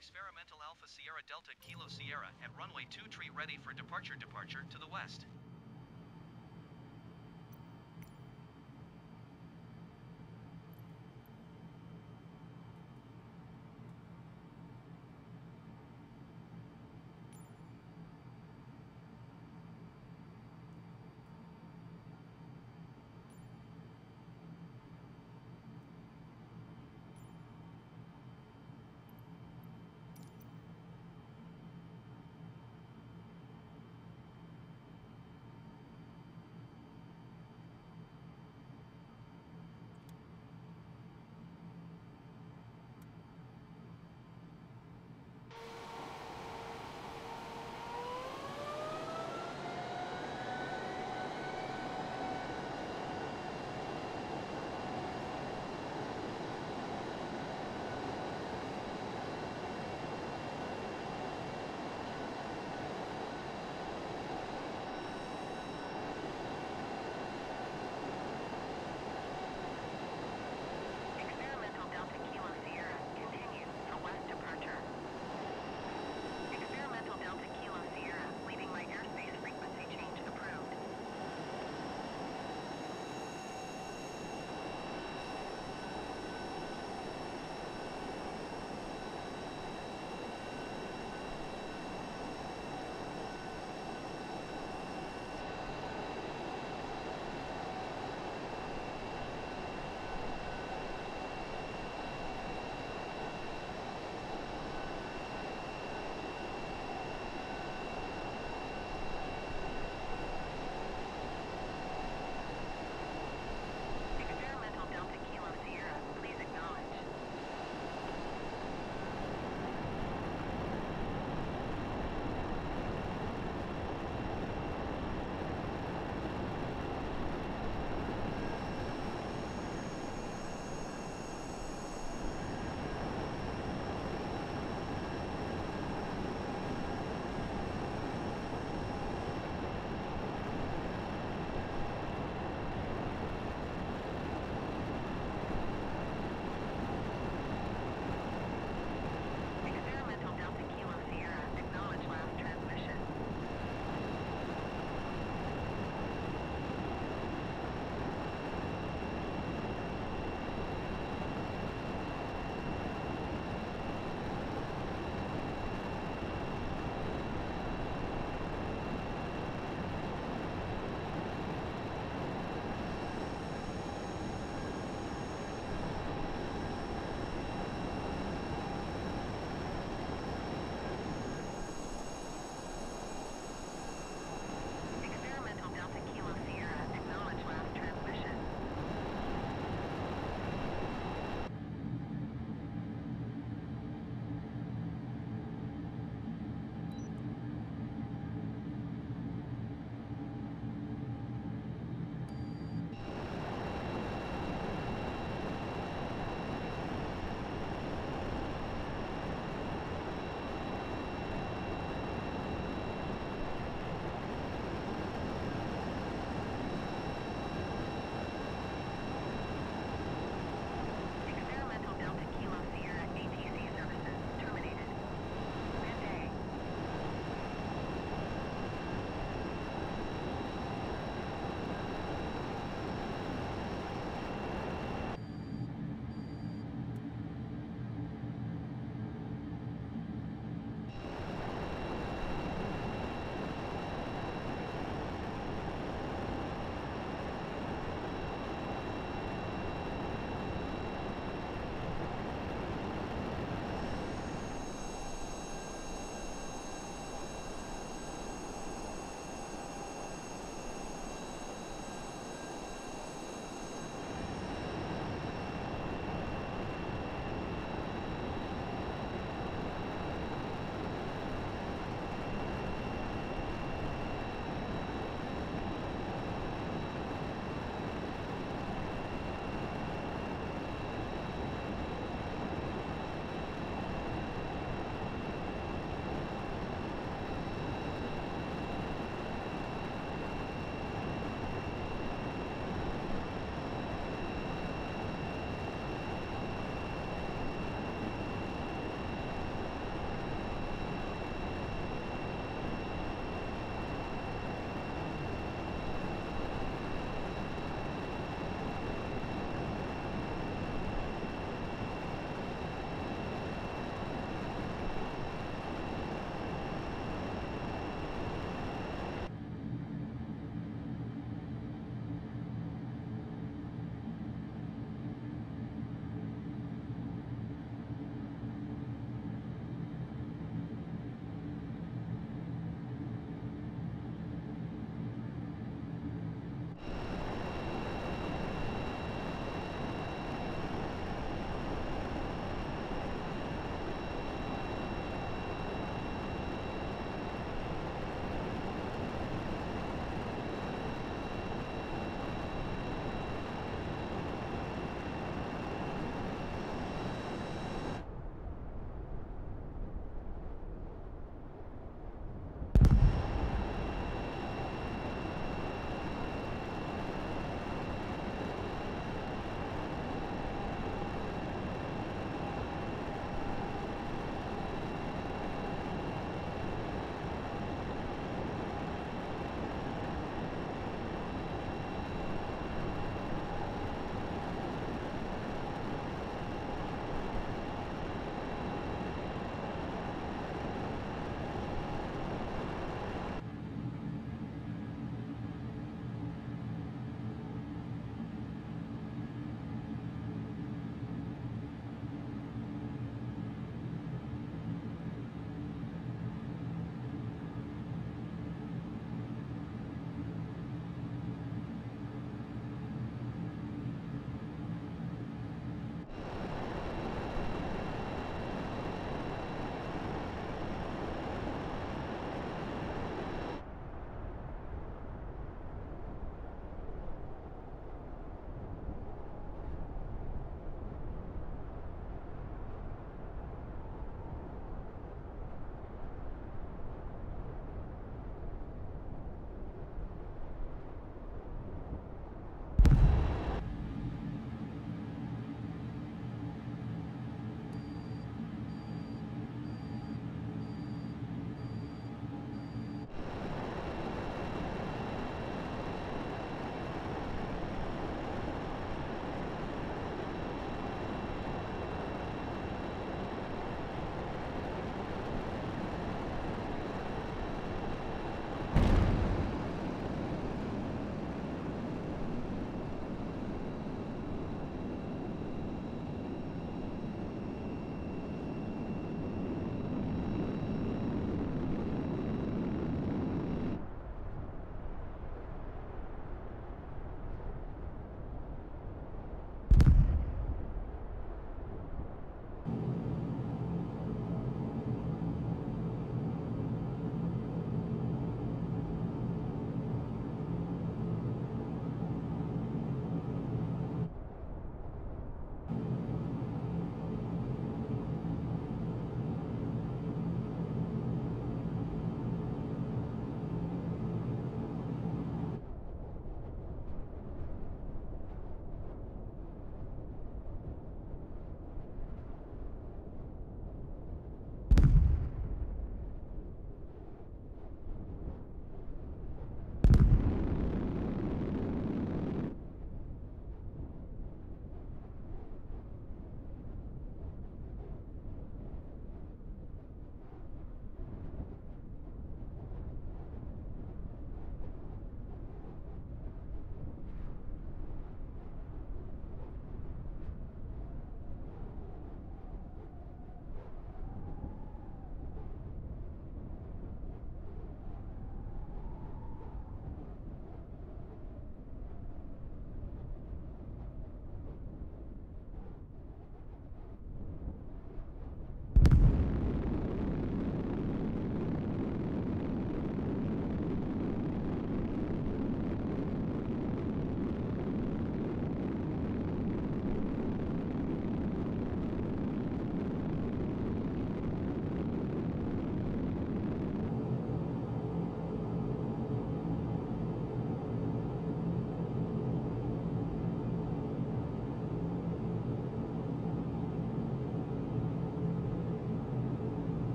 experimental Alpha Sierra Delta Kilo Sierra at runway 2 tree ready for departure departure to the west.